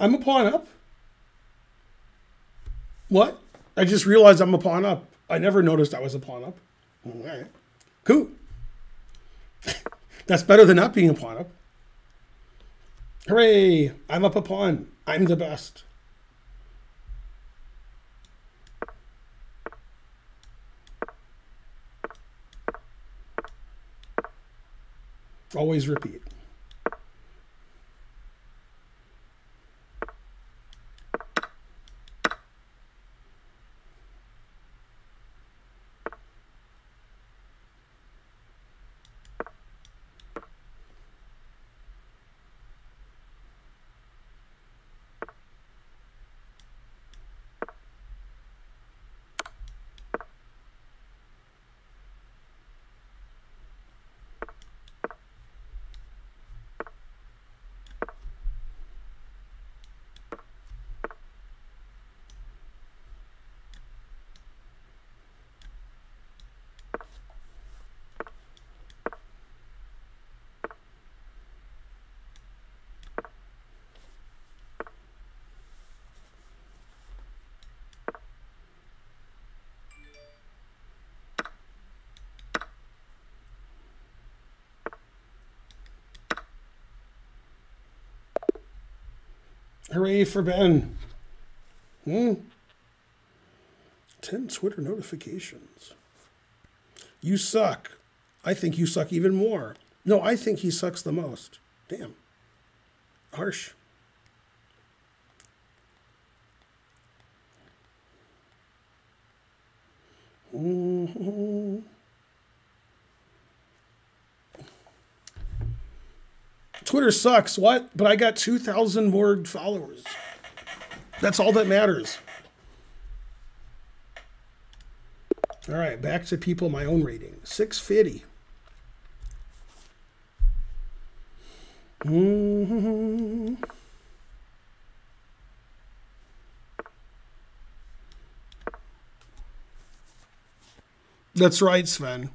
I'm a pawn up. What? I just realized I'm a pawn up. I never noticed I was a pawn up. All right. Cool. That's better than not being a pawn up. Hooray! I'm up a pawn. I'm the best. Always repeat. Hooray for Ben. Hmm. 10 Twitter notifications. You suck. I think you suck even more. No, I think he sucks the most. Damn. Harsh. Mm-hmm. Twitter sucks. What? But I got 2,000 more followers. That's all that matters. All right, back to people my own rating. 650. Mm-hmm. That's right, Sven.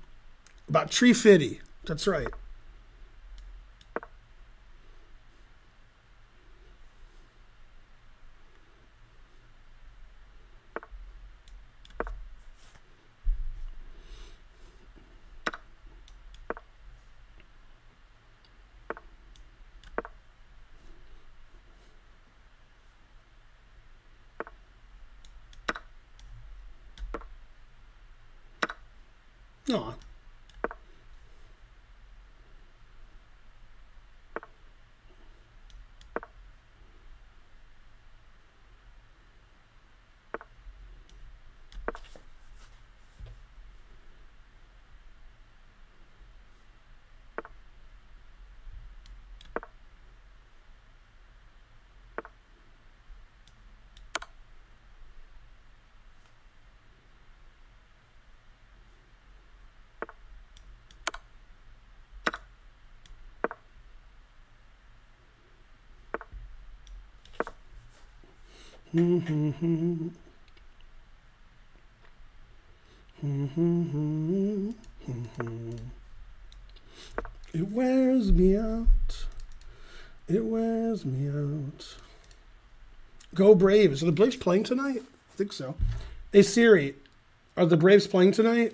About tree fitty. That's right. It wears me out. It wears me out. Go Braves. Are the Braves playing tonight? I think so. Hey Siri, are the Braves playing tonight?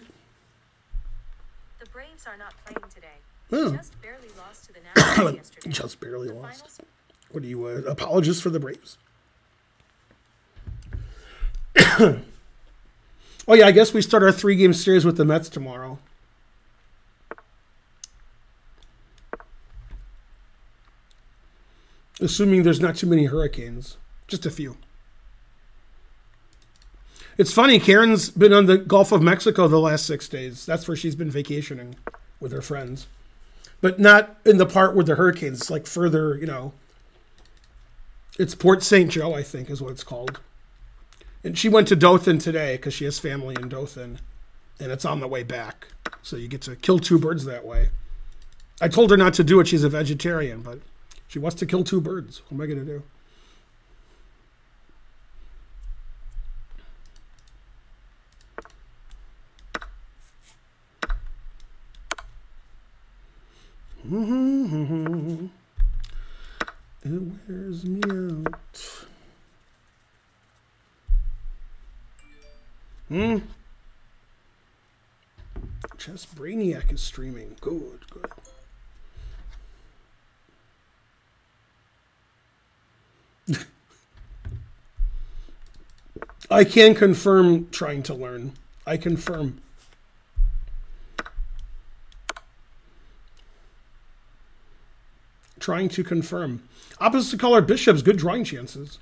The Braves are not playing today. Oh. Just barely lost to the Nationals yesterday. Just barely The lost. finals- What are you, uh, apologist for the Braves? oh yeah, I guess we start our three-game series with the Mets tomorrow. Assuming there's not too many hurricanes, just a few. It's funny, Karen's been on the Gulf of Mexico the last six days. That's where she's been vacationing with her friends. But not in the part where the hurricanes, like further, you know, it's Port St. Joe, I think, is what it's called. And she went to Dothan today because she has family in Dothan, and it's on the way back. So you get to kill two birds that way. I told her not to do it. She's a vegetarian, but she wants to kill two birds. What am I going to do? It wears me out. Hmm. Chess Brainiac is streaming. Good, good. I can confirm trying to learn. I confirm. Trying to confirm. Opposite color bishops, good drawing chances.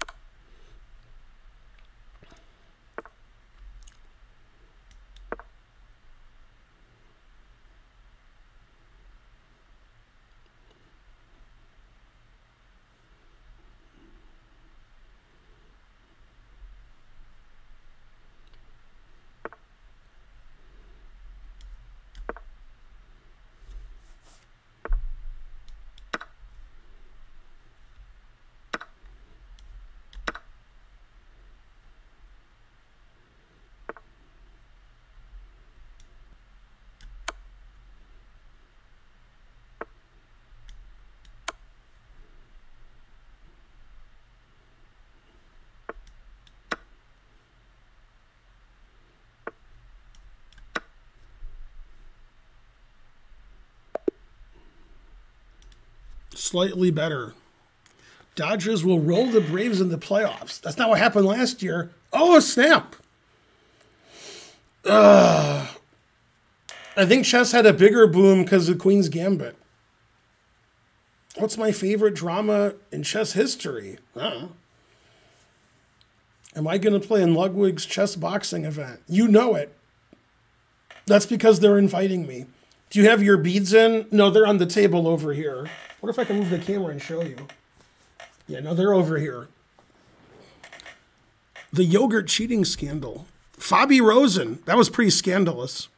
Slightly better. Dodgers will roll the Braves in the playoffs. That's not what happened last year. Oh, snap. Ugh. I think chess had a bigger boom because of Queen's Gambit. What's my favorite drama in chess history? I. Am I going to play in Ludwig's chess boxing event? You know it. That's because they're inviting me. Do you have your beads in? No, they're on the table over here. What if I can move the camera and show you? Yeah, no, they're over here. The yogurt cheating scandal. Fabi Rosen. That was pretty scandalous.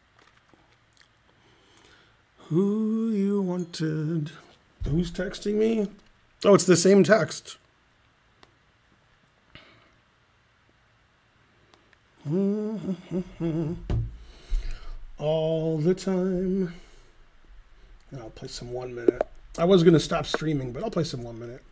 Who you wanted? Who's texting me? Oh, it's the same text. All the time. And I'll play some one minute. I was going to stop streaming, but I'll play some one minute.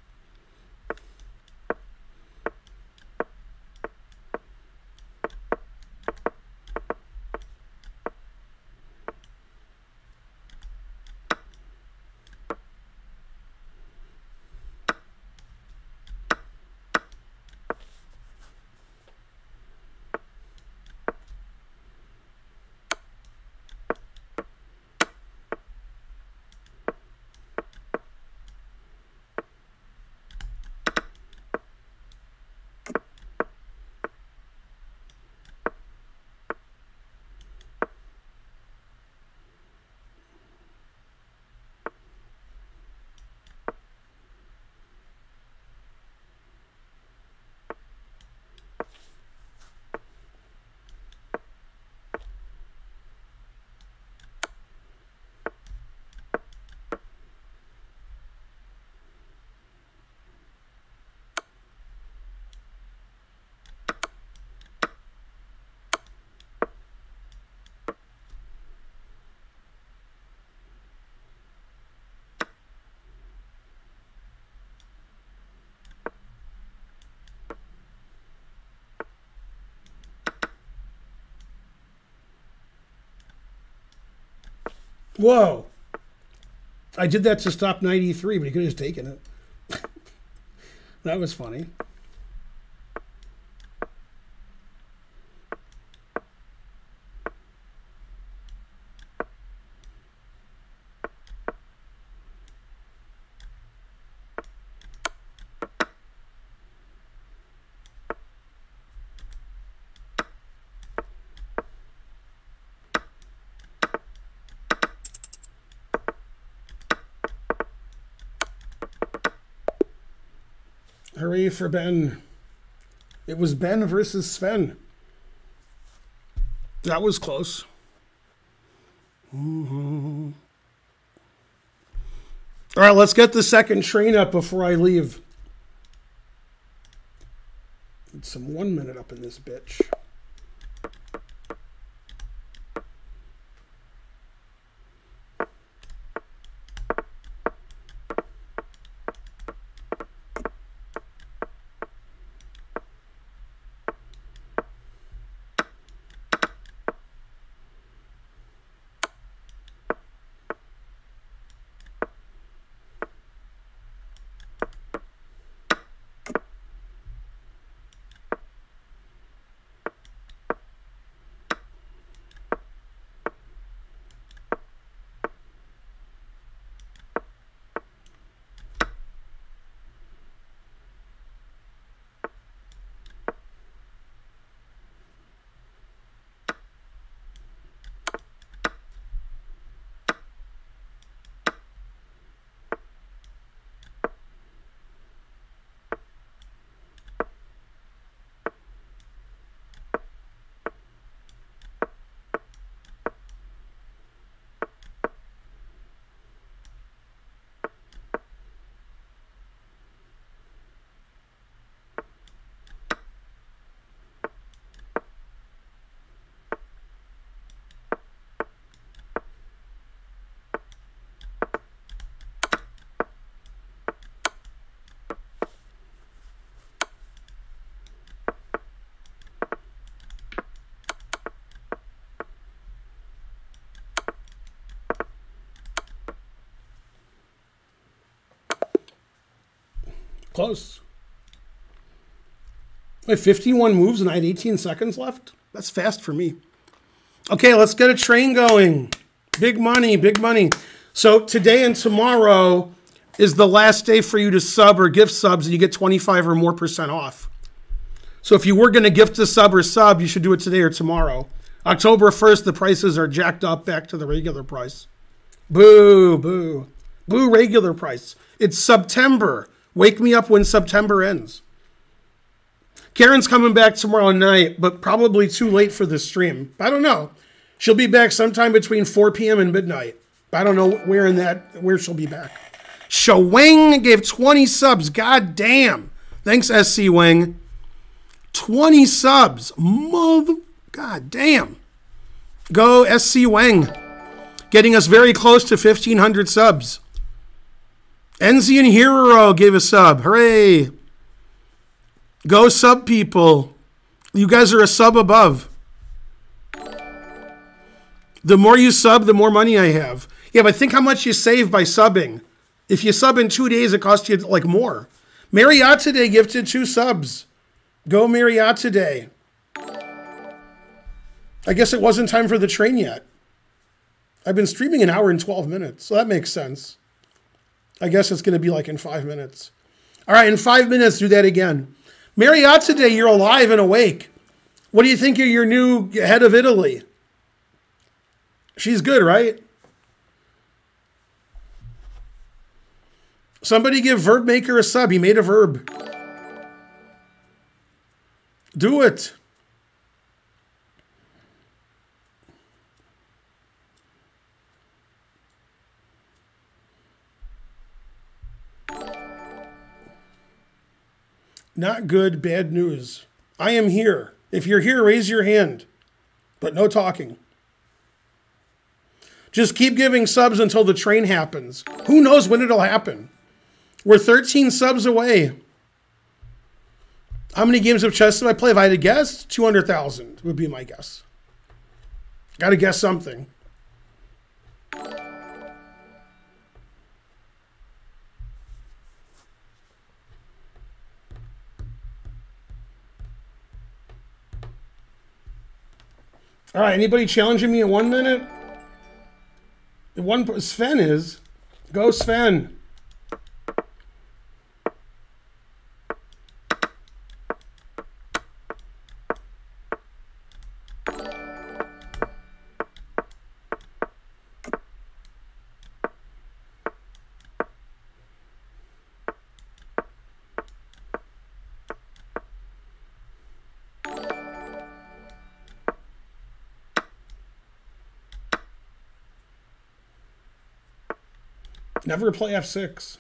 Whoa. I did that to stop 93, but he could have just taken it. that was funny. For Ben. It was Ben versus Sven. That was close. Mhm. All right, let's get the second train up before I leave. Some one minute up in this bitch. Close. I have 51 moves and I had 18 seconds left. That's fast for me. Okay, let's get a train going. Big money, big money. So today and tomorrow is the last day for you to sub or gift subs, and you get 25 or more percent off. So if you were going to gift a sub or sub, you should do it today or tomorrow. October 1st, the prices are jacked up back to the regular price. Boo, boo. Boo, regular price. It's September. Wake me up when September ends. Karen's coming back tomorrow night, but probably too late for the stream. I don't know. She'll be back sometime between 4 p.m. and midnight. I don't know where in that where she'll be back. Shawang gave 20 subs. God damn. Thanks, SC Wang. 20 subs. Mother God damn. Go SC Wang. Getting us very close to 1,500 subs. Enzian Hero gave a sub. Hooray. Go sub people. You guys are a sub above. The more you sub, the more money I have. Yeah, but think how much you save by subbing. If you sub in two days, it costs you like more. Marriott today gifted two subs. Go Marriott today. I guess it wasn't time for the train yet. I've been streaming an hour and 12 minutes, so that makes sense. I guess it's going to be like in five minutes. All right, in five minutes, do that again. Marriott today, you're alive and awake. What do you think of your new head of Italy? She's good, right? Somebody give Verb Maker a sub. He made a verb. Do it. Not good, bad news. I am here. If you're here, raise your hand, but no talking. Just keep giving subs until the train happens. Who knows when it'll happen? We're 13 subs away. How many games of chess did I play? If I had to guess, 200,000 would be my guess. Got to guess something. All right, anybody challenging me in one minute? One Sven is. Go Sven. Never play F6.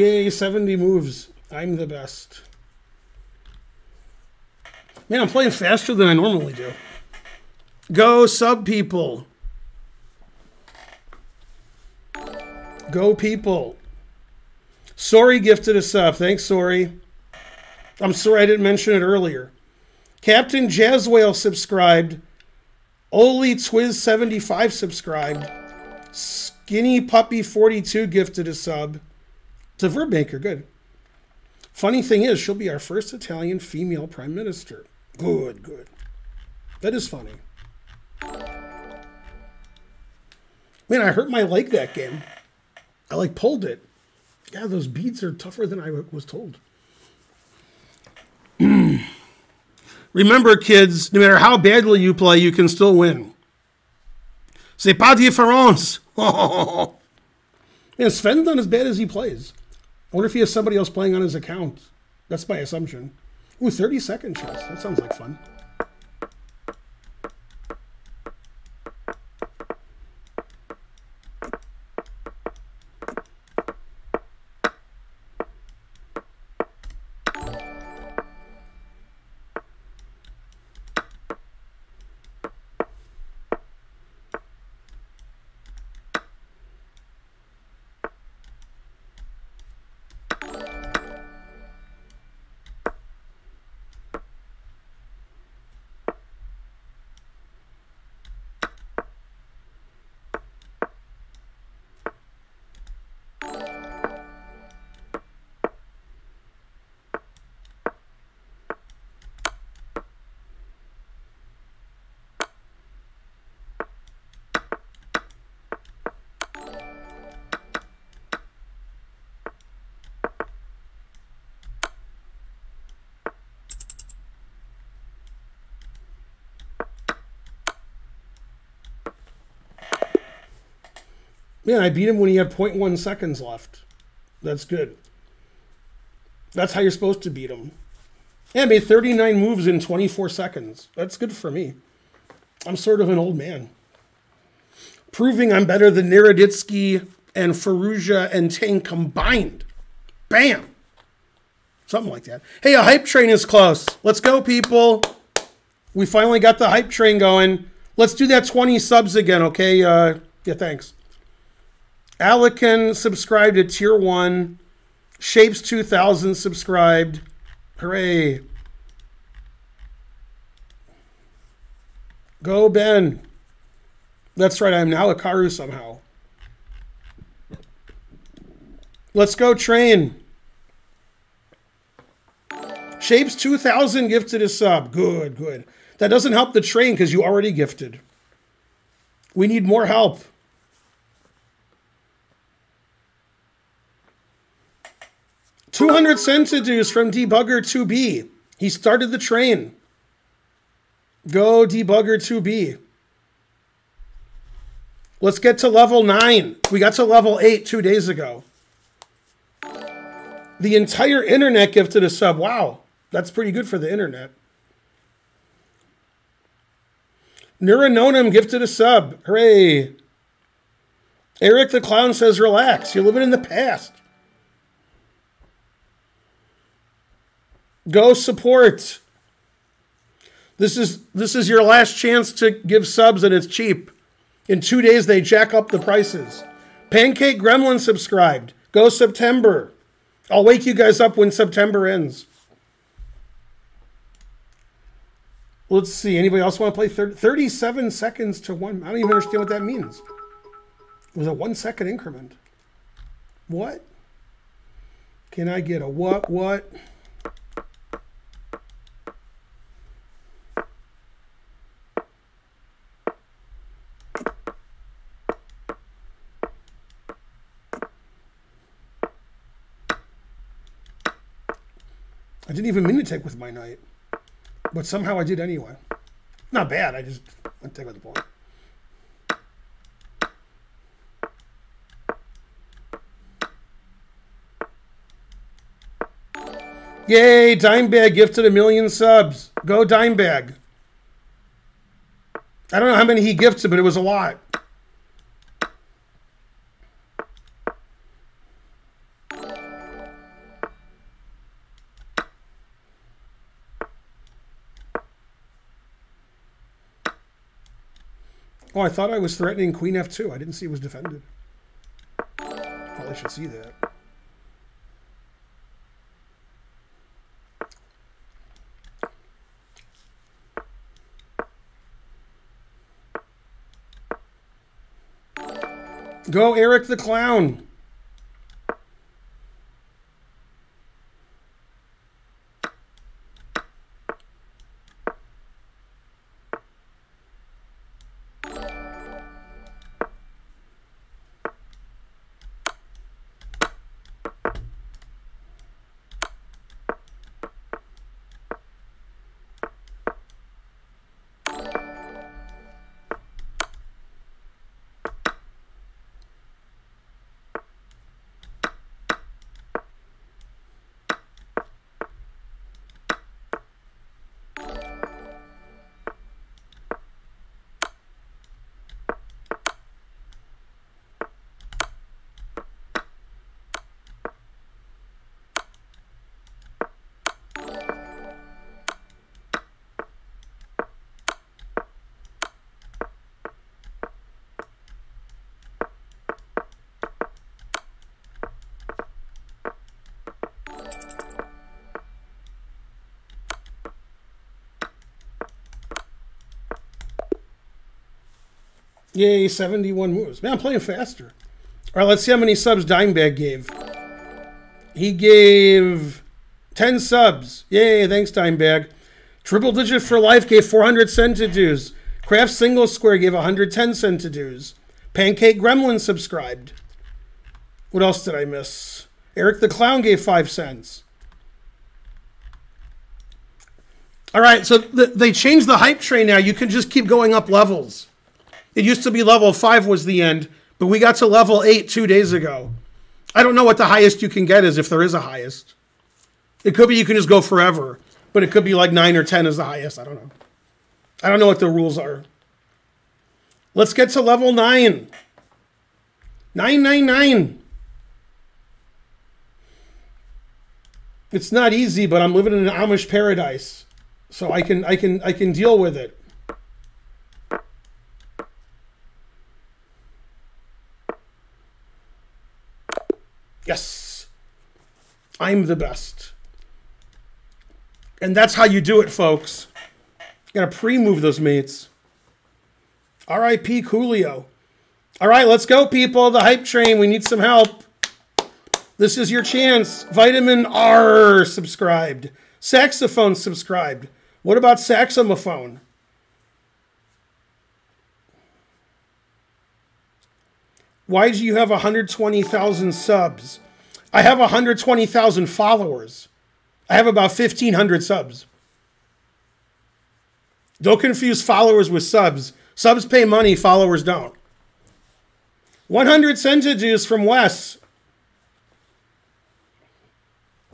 Yay, 70 moves. I'm the best. Man, I'm playing faster than I normally do. Go, sub people. Go, people. Sorry gifted a sub. Thanks, sorry. I'm sorry I didn't mention it earlier. Captain Jazzwhale subscribed. Oli Twiz75 subscribed. Skinny Puppy 42 gifted a sub. It's a verb maker, good. Funny thing is, she'll be our first Italian female prime minister. Good, good. That is funny. Man, I hurt my leg that game. I like pulled it. Yeah, those beads are tougher than I was told. Remember, kids, no matter how badly you play, you can still win. C'est pas différence. Man, Sven's not as bad as he plays. I wonder if he has somebody else playing on his account. That's my assumption. Ooh, 30 second chess. That sounds like fun. Man, I beat him when he had 0.1 seconds left. That's good. That's how you're supposed to beat him. Yeah, I made 39 moves in 24 seconds. That's good for me. I'm sort of an old man. Proving I'm better than Naroditsky and Firouzja and Tang combined. Bam! Something like that. Hey, a hype train is close. Let's go, people. We finally got the hype train going. Let's do that 20 subs again, okay? Uh, yeah, thanks. Alekin subscribed to tier one. Shapes 2000 subscribed. Hooray. Go, Ben. That's right, I'm now a Karu somehow. Let's go, train. Shapes 2000 gifted a sub. Good, good. That doesn't help the train because you already gifted. We need more help. Two hundred centidues from Debugger 2B. He started the train. Go Debugger 2B. Let's get to level 9. We got to level 8 two days ago. The entire internet gifted a sub. Wow, that's pretty good for the internet. Neurononum gifted a sub. Hooray. Eric the Clown says, relax. You're living in the past. Go support. This is this is your last chance to give subs and it's cheap. In two days they jack up the prices. Pancake Gremlin subscribed. Go September. I'll wake you guys up when September ends. Let's see. Anybody else want to play 30, 37 seconds to one? I don't even understand what that means. It was a one second increment. What? Can I get a what? What? I didn't even mean to take with my knight. But somehow I did anyway. Not bad, I just went take with the point. Yay, Dimebag gifted a million subs. Go Dimebag. I don't know how many he gifted, but it was a lot. Oh, I thought I was threatening queen f2. I didn't see it was defended. Probably should see that. Go Eric the Clown. Yay, 71 moves. Man, I'm playing faster. All right, let's see how many subs Dimebag gave. He gave 10 subs. Yay, thanks, Dimebag. Triple Digit for Life gave 400 centidues. Craft Single Square gave 110 centidues. Pancake Gremlin subscribed. What else did I miss? Eric the Clown gave 5 cents. All right, so th- they changed the hype train now. You can just keep going up levels. It used to be level five was the end, but we got to level eight two days ago. I don't know what the highest you can get is if there is a highest. It could be you can just go forever, but it could be like nine or ten is the highest. I don't know. I don't know what the rules are. Let's get to level nine. Nine nine nine. It's not easy, but I'm living in an Amish paradise, so I can I can I can deal with it. Yes. I'm the best. And that's how you do it, folks. Gotta pre-move those mates. R.I.P. Coolio. All right, let's go, people. The hype train. We need some help. This is your chance. Vitamin R subscribed. Saxophone subscribed. What about saxophone? Why do you have 120,000 subs? I have 120,000 followers. I have about 1,500 subs. Don't confuse followers with subs. Subs pay money, followers don't. 100 Senja juice from Wes.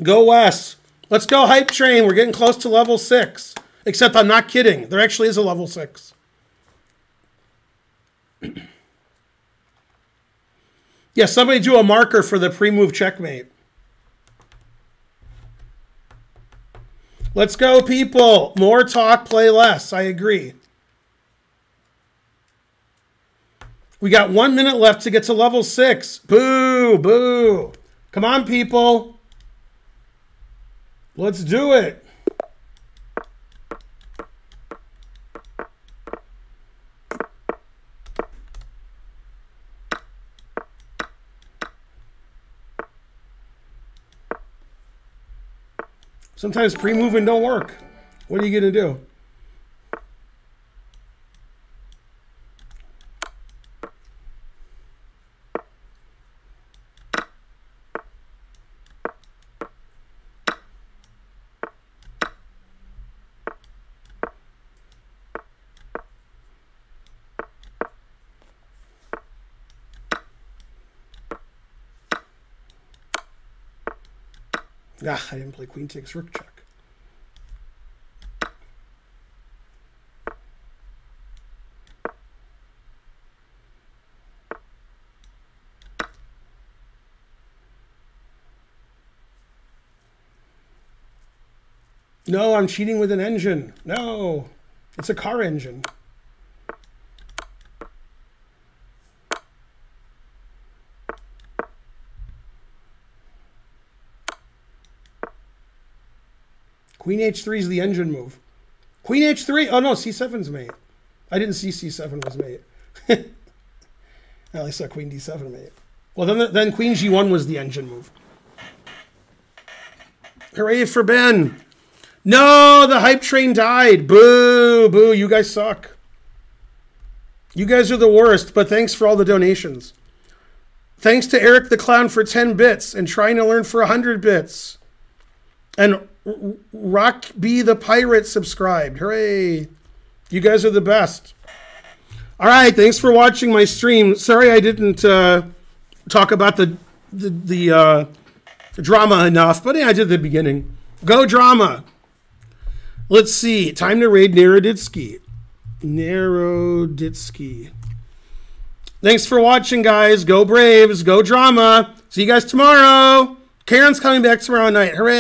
Go Wes. Let's go hype train. We're getting close to level 6. Except I'm not kidding. There actually is a level 6. yeah, somebody do a marker for the pre-move checkmate. Let's go, people. More talk, play less. I agree. We got one minute left to get to level six. Boo, boo. Come on, people. Let's do it. Sometimes pre-moving don't work. What are you going to do? Ah, I didn't play queen takes rook check. No, I'm cheating with an engine. No, it's a car engine. Queen h3 is the engine move. Queen h3. Oh no, c7's mate. I didn't see c7 was mate. I only saw queen d7 mate. Well, then then queen g1 was the engine move. Hooray for Ben. No, the hype train died. Boo, boo, you guys suck. You guys are the worst, but thanks for all the donations. Thanks to Eric the Clown for 10 bits and trying to learn for 100 bits. And Rock be the Pirate subscribed. Hooray. You guys are the best. All right, thanks for watching my stream. Sorry I didn't uh, talk about the the, the uh, drama enough, but yeah, I did the beginning. Go drama. Let's see. Time to raid Naroditsky. Naroditsky. Thanks for watching, guys. Go Braves. Go drama. See you guys tomorrow. Karen's coming back tomorrow night. Hooray.